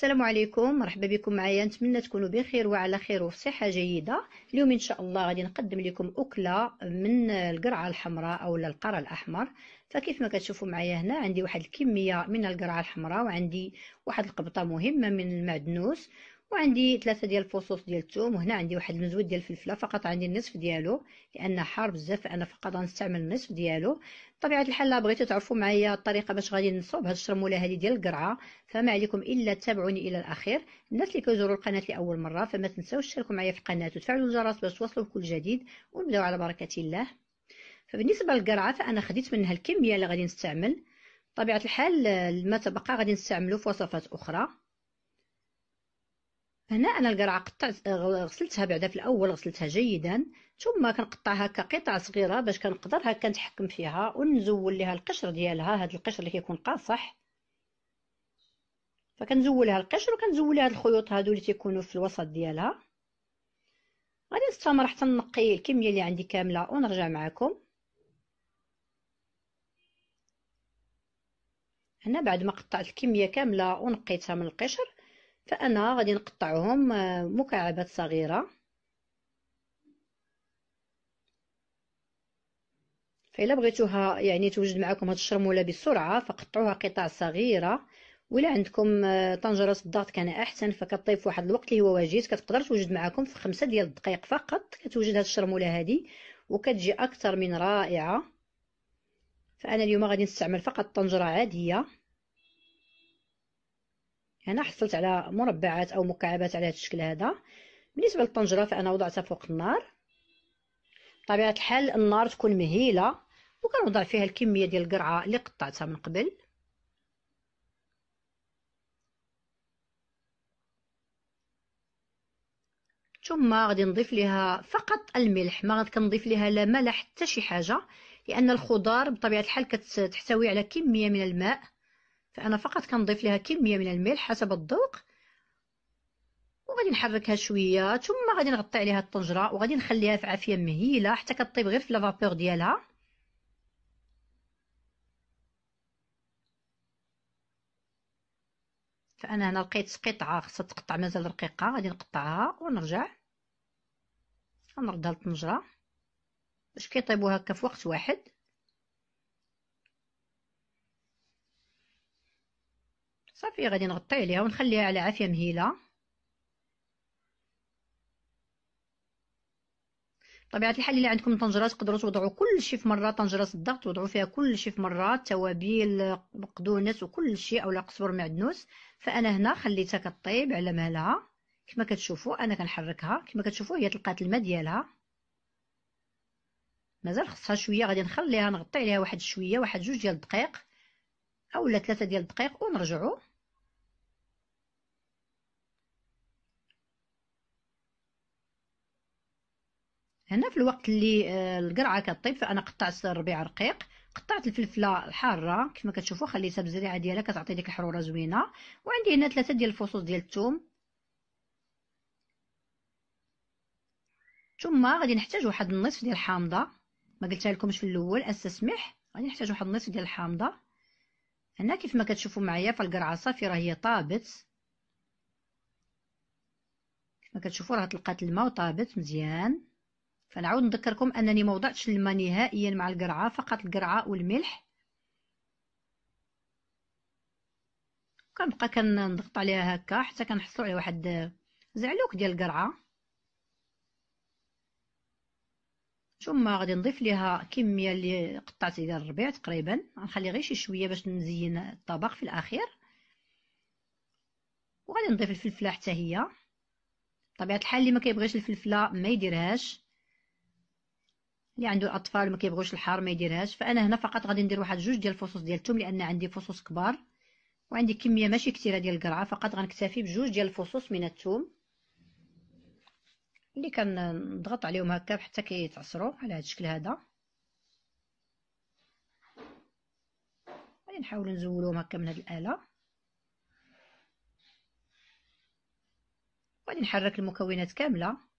السلام عليكم. مرحبا بكم معايا. نتمنى تكونوا بخير وعلى خير وفي صحة جيدة. اليوم إن شاء الله غادي نقدم لكم أكلة من القرعة الحمراء أو القرع الأحمر. فكيف ما كتشوفوا معايا هنا عندي واحد الكمية من القرعة الحمراء وعندي واحد القبطة مهمة من المعدنوس. وعندي ثلاثة ديال الفصوص ديال الثوم وهنا عندي واحد المزود ديال الفلفلة فقط عندي النصف ديالو لأن حار بزاف فأنا فقط غنستعمل النصف ديالو. بطبيعة الحال لا بغيتو تعرفوا معايا الطريقة باش غادي نصوب هاد الشرمولة هذه ديال القرعة. فما عليكم إلا تتابعوني إلى الأخير. الناس اللي كيزوروا القناة لأول مرة فما تنساوش تشتركوا معايا في القناة وتفعلوا الجرس باش توصلوا بكل جديد ونبداو على بركة الله. فبالنسبة للقرعة فأنا خديت منها الكمية اللي غادي نستعمل. بطبيعة الحال ما تبقى غادي نستعملو في وصفات أخرى. هنا أنا القرعه قطعت غسلتها بعدا في الأول غسلتها جيدا. ثم كنقطعها كقطع صغيرة باش كنقدر هكا نتحكم فيها ونزول ليها القشر ديالها. هذا القشر اللي كيكون قاصح. فكنزولها القشر وكنزولها هاد الخيوط هادو اللي تيكونوا في الوسط ديالها. غادي نستمر حتى نقي الكمية اللي عندي كاملة ونرجع معكم. هنا بعد ما قطعت الكمية كاملة ونقيتها من القشر فأنا غادي نقطعهم آه، مكعبات صغيرة. فإلا بغيتوها يعني توجد معكم هاد الشرمولة بسرعة فقطعوها قطع صغيرة. ولا عندكم آه، طنجرة الضغط كان أحسن فكطيب واحد الوقت اللي هو وجيز كتقدر توجد معكم في خمسة ديال الدقائق فقط. كتوجد هاد الشرمولة هادي وكتجي أكثر من رائعة. فأنا اليوم غادي نستعمل فقط طنجرة عادية. هنا حصلت على مربعات أو مكعبات على هذا الشكل هذا. بالنسبة للطنجرة فأنا وضعتها فوق النار. بطبيعة الحال النار تكون مهيلة وكنوضع فيها الكمية ديال القرعة اللي قطعتها من قبل. ثم غادي نضيف لها فقط الملح. ما غادي كنضيف لها لا ملح حتى شي حاجة لأن الخضار بطبيعة الحال كتحتوي على كمية من الماء. فأنا فقط كنضيف لها كمية من الملح حسب الذوق. وغادي نحركها شوية ثم غادي نغطي عليها الطنجرة وغادي نخليها في عافية مهيلة حتى كطيب غير في لافابور ديالها. فأنا هنا لقيت قطعة خصها تقطع مازال رقيقة غادي نقطعها ونرجع. غنردها للطنجرة باش كيطيبوا هكا في وقت واحد. صافي غادي نغطي عليها ونخليها على عافية مهيلة. طبيعه الحال إلا عندكم طنجرات تقدروا توضعوا كل شيء في مرة. طنجرة الضغط توضعوا فيها كل شيء في مرة. توابيل بقدونس وكل شيء اولا قزبر معدنوس. فأنا هنا خليتها كطيب على مهلها. كما كتشوفوا أنا كنحركها. كما كتشوفوا هي تلقات الماء ديالها. مازال خصها شوية. غادي نخليها نغطي عليها واحد شوية واحد جوج ديال الدقائق اولا ثلاثة ديال الدقائق ونرجعوا هنا في الوقت اللي آه، القرعة كطيب فأنا قطعت الربيع رقيق قطعت الفلفلة الحارة كما كتشوفوا خليتها بالزريعه ديالها كتعطي ديك الحروره زوينة. وعندي هنا ثلاثة ديال الفصوص ديال الثوم. ثم غادي نحتاج واحد النصف ديال الحامضه ما قلتها لكمش في الأول استسمح غادي نحتاج واحد النصف ديال الحامضه هنا كيف ما كتشوفوا معايا فالقرعه صافي راه هي طابت. كما كتشوفوا راه طلقات الماء وطابت مزيان. فنعاود نذكركم أنني ما وضعتش الماء نهائيا مع القرعة فقط القرعة والملح. كنبقى كنضغط عليها هكا حتى كنحصلوا على واحد زعلوك ديال القرعة. ثم غادي نضيف ليها كمية اللي قطعت ديال الربيع تقريبا. غنخلي غير شي شوية باش نزين الطبق في الأخير. وغادي نضيف الفلفلة حتى هي. طبيعه الحال اللي ما كيبغيش الفلفلة ما يديرهاش. اللي عنده الاطفال ما كيبغوش الحار ما يديرهاش. فأنا هنا فقط غادي ندير واحد جوج ديال الفصوص ديال الثوم لأن عندي فصوص كبار وعندي كمية ماشي كثيرة ديال القرعة فقط غنكتفي بجوج ديال الفصوص من الثوم اللي كنضغط عليهم هكا حتى كيتعصروا على هذا الشكل هذا. غادي نحاول نزولهم هكا من هذه الآلة. غادي نحرك المكونات كاملة.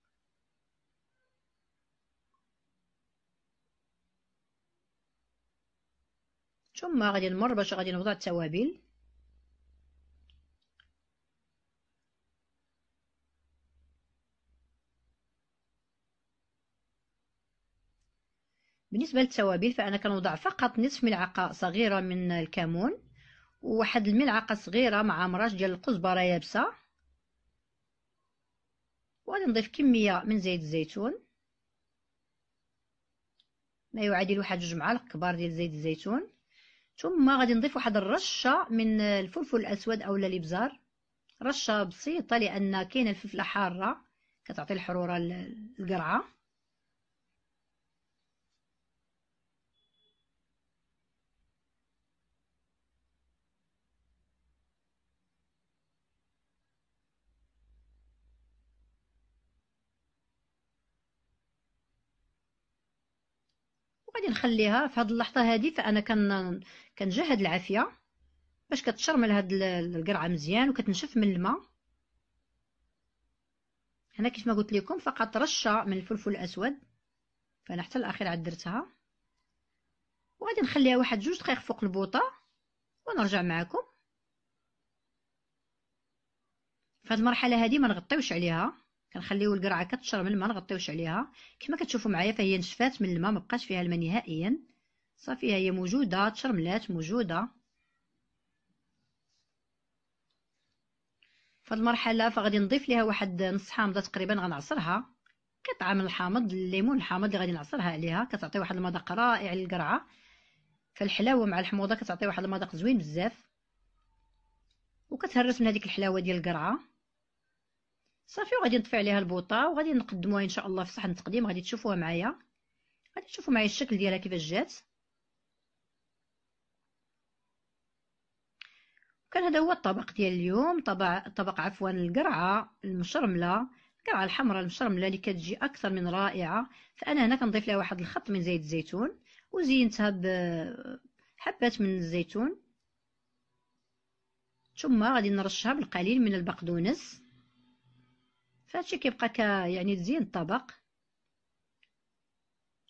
ثم غادي نمر باش غادي نوضع التوابل. بالنسبة للتوابل فأنا كنوضع فقط نصف ملعقة صغيرة من الكمون وواحد الملعقة صغيرة مع مراش ديال القزبرة يابسة. وغادي نضيف كمية من زيت الزيتون. ما يعادل واحد جوج معالق كبار ديال زيت الزيتون. ثم غادي نضيف واحد الرشة من الفلفل الأسود اولا الابزار رشة بسيطة لأن كاينة الفلفلة حارة كتعطي الحرورة القرعه وغادي نخليها في هذه اللحظة هذه فأنا كن كنجهد العافية باش كتشرمل هاد القرعة مزيان وكتنشف من الماء. هنا كيف ما قلت لكم فقط رشة من الفلفل الأسود فأنا حتى الأخير عاد درتها. وغادي نخليها واحد جوج دقائق فوق البوطة ونرجع معكم. في المرحلة هذه ما نغطيوش عليها. كنخليو القرعة كتشرب الماء ما نغطيوش عليها. كما كتشوفوا معايا فهي نشفات من الماء ما بقاش فيها الماء نهائيا. صافي هي موجودة تشرملات موجودة. في المرحلة فغادي نضيف ليها واحد نص حامضة تقريبا غنعصرها. قطعه من الحامض الليمون الحامض اللي غادي نعصرها عليها. كتعطي واحد المذاق رائع للقرعة. فالحلاوه مع الحموضة كتعطي واحد المذاق زوين بزاف. وكتهرس من هذيك الحلاوة ديال القرعة. صافي وغادي نطفي عليها البوطة وغادي نقدموها إن شاء الله في صحن التقديم. غادي تشوفوها معايا. غادي تشوفوا معايا الشكل ديالها كيفاش جات. كان هذا هو الطبق ديال اليوم. طبق طبق عفوا القرعة المشرملة. القرعة الحمراء المشرملة اللي كتجي أكثر من رائعة. فأنا هنا كنضيف لها واحد الخط من زيت الزيتون وزينتها بحبات من الزيتون. ثم غادي نرشها بالقليل من البقدونس. فهادشي كيبقى ك يعني تزيين الطبق.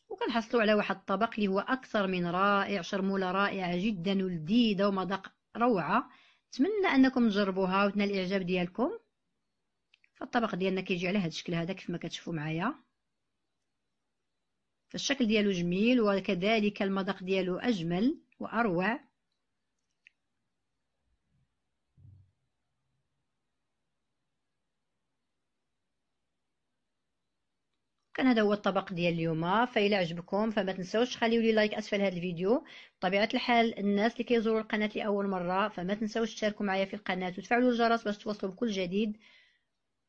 وكنحصلوا على واحد الطبق اللي هو أكثر من رائع شرمولة رائعة جدا ولذيذة ومذاق روعة. نتمنى أنكم تجربوها وتنال الإعجاب ديالكم. فالطبق ديالنا كيجي على هذا الشكل هذا كيف ما كتشوفوا معايا. فالشكل ديالو جميل وكذلك المذاق ديالو أجمل وأروع. كان هذا هو الطبق ديال اليوم. فإلا عجبكم فما تنسوش تخليو لي لايك أسفل هذا الفيديو. بطبيعة الحال الناس اللي كيزوروا القناة لأول مرة فما تنسوش تشاركوا معايا في القناة وتفعلوا الجرس باش توصلوا بكل جديد.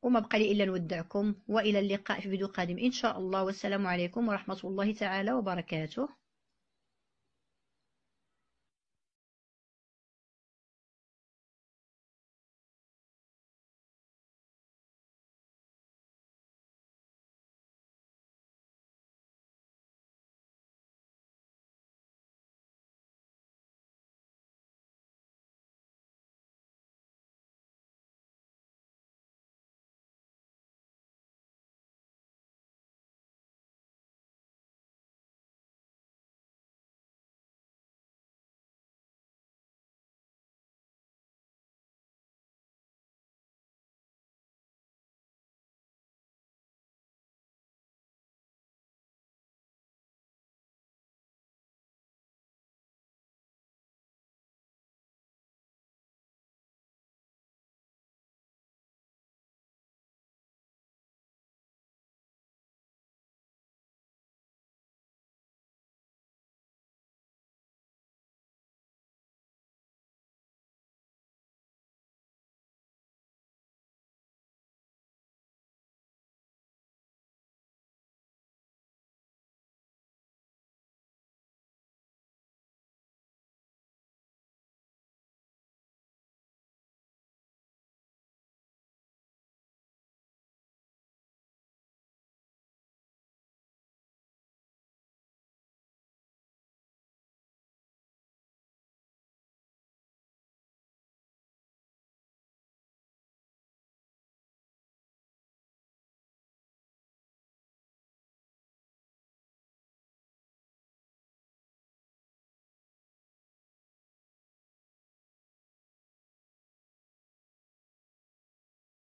وما بقى لي إلا نودعكم وإلى اللقاء في فيديو قادم إن شاء الله. والسلام عليكم ورحمة الله تعالى وبركاته.